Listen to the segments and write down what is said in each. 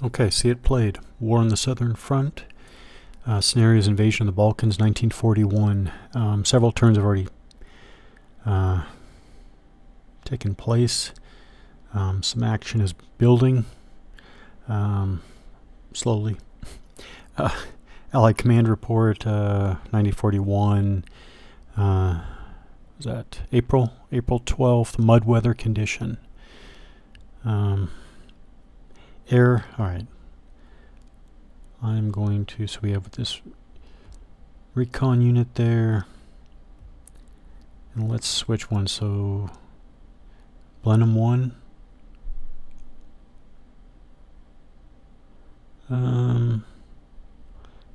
Okay, see it played. War on the Southern Front. Uh, scenarios invasion of the Balkans, 1941. Um, several turns have already uh, taken place. Um, some action is building um, slowly. Uh, Allied Command Report, uh, 1941. Uh, was that April? April 12th, mud weather condition. Um, air, alright. I'm going to, so we have this recon unit there. And let's switch one. So, Blenheim 1. Um,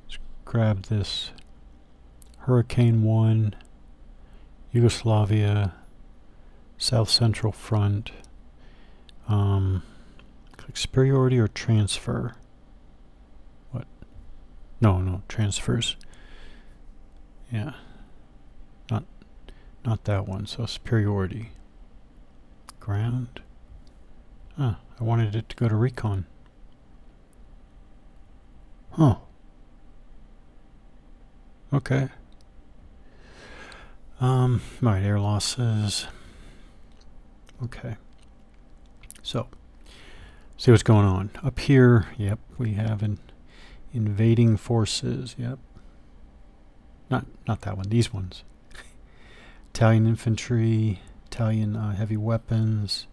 let's grab this Hurricane 1, Yugoslavia, South Central Front. Um, click superiority or transfer. What? No, no, transfers. Yeah. Not not that one, so superiority. Ground. Ah, I wanted it to go to recon. Huh. Okay. Um, right, air losses. Okay. So, see what's going on. Up here, yep, we have an invading forces, yep. Not not that one, these ones. Italian infantry, Italian uh, heavy weapons,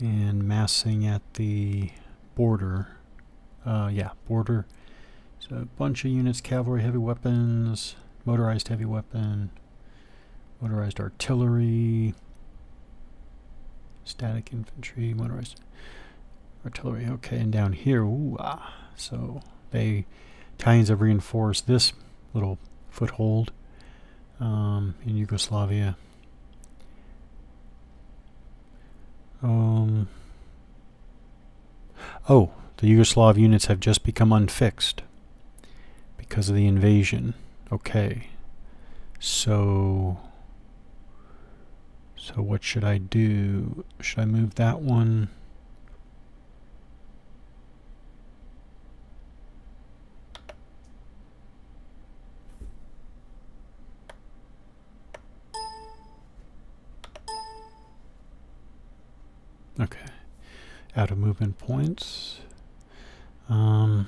and massing at the border uh, yeah, border. So a bunch of units, cavalry, heavy weapons, motorized heavy weapon, motorized artillery, static infantry, motorized artillery. Okay, and down here, ooh, ah, so they Italians have reinforced this little foothold um, in Yugoslavia. Um, oh, the Yugoslav units have just become unfixed because of the invasion. Okay. So so what should I do? Should I move that one? Okay. Out of movement points. Um,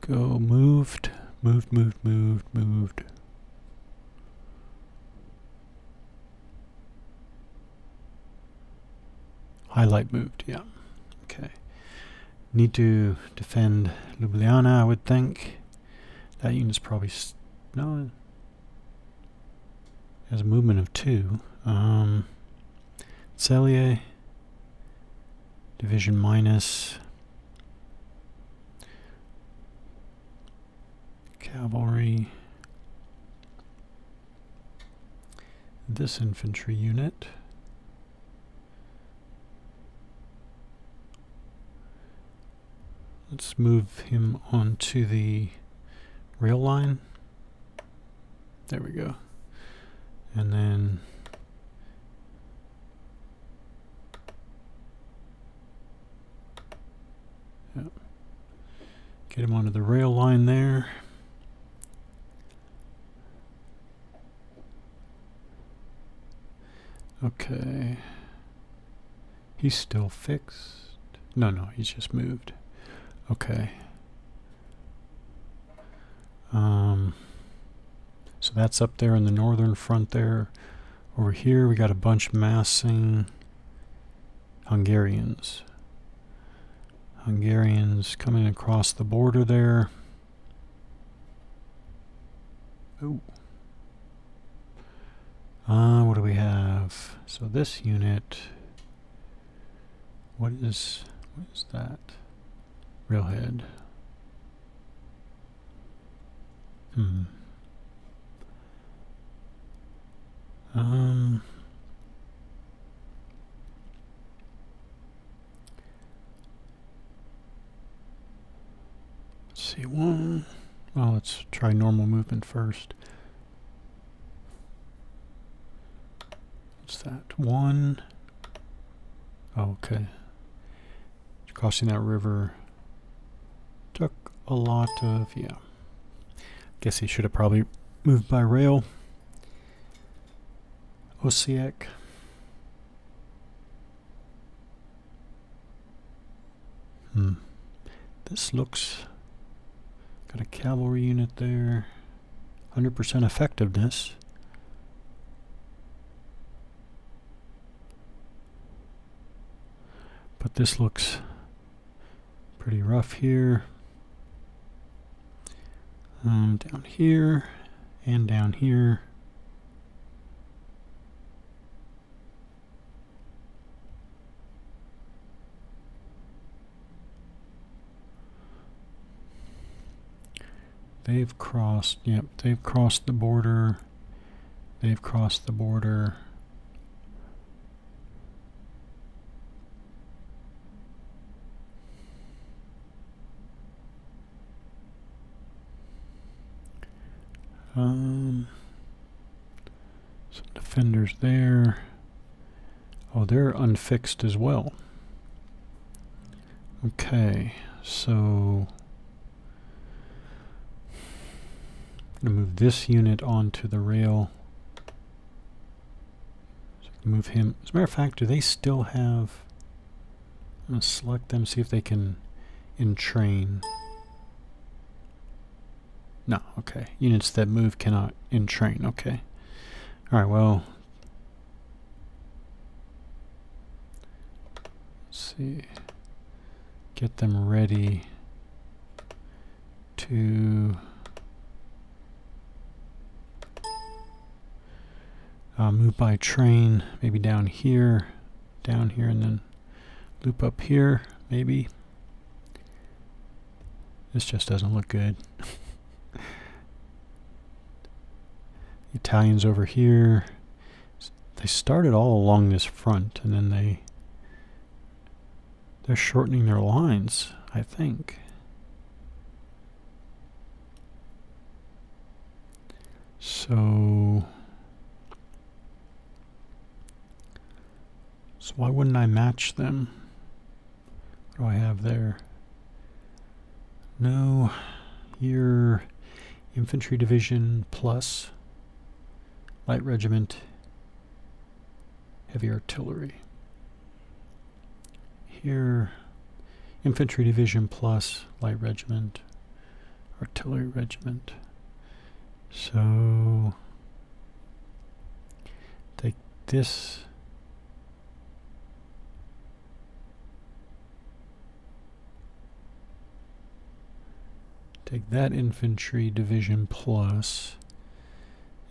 go moved, moved, moved, moved, moved. Highlight moved, yeah. Okay. Need to defend Ljubljana, I would think. That unit's probably... no. Has a movement of two. Um. Division minus. Cavalry. This infantry unit. Let's move him onto the rail line. There we go. And then Get him onto the rail line there. Okay. He's still fixed. No, no, he's just moved. Okay. Um, so that's up there in the northern front there. Over here we got a bunch massing Hungarians. Hungarians coming across the border there. Oh. Uh, what do we have? So this unit, what is, what is that? Railhead. Hmm. Um... one. Well, let's try normal movement first. What's that? One. Oh, okay. crossing that river took a lot of, yeah. Guess he should have probably moved by rail. Osijek. Hmm. This looks got a cavalry unit there. 100% effectiveness. But this looks pretty rough here. Um, down here and down here. They've crossed, yep, they've crossed the border. They've crossed the border. Um, some defenders there. Oh, they're unfixed as well. Okay, so I'm going to move this unit onto the rail. So move him. As a matter of fact, do they still have... I'm going to select them, see if they can entrain. No, okay. Units that move cannot entrain, okay. Alright, well... Let's see. Get them ready to... Uh, move by train, maybe down here, down here, and then loop up here, maybe. This just doesn't look good. Italians over here. They started all along this front, and then they they're shortening their lines, I think. So why wouldn't I match them? What do I have there? No, here, infantry division plus light regiment, heavy artillery. Here, infantry division plus light regiment, artillery regiment. So, take this Take that infantry division plus,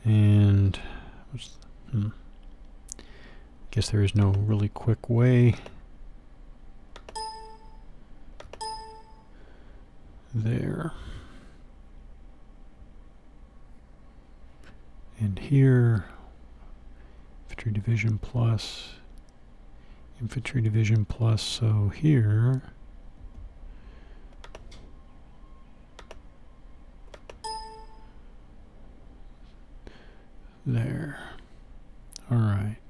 and hmm, guess there is no really quick way. There. And here, infantry division plus, infantry division plus, so here, There. All right.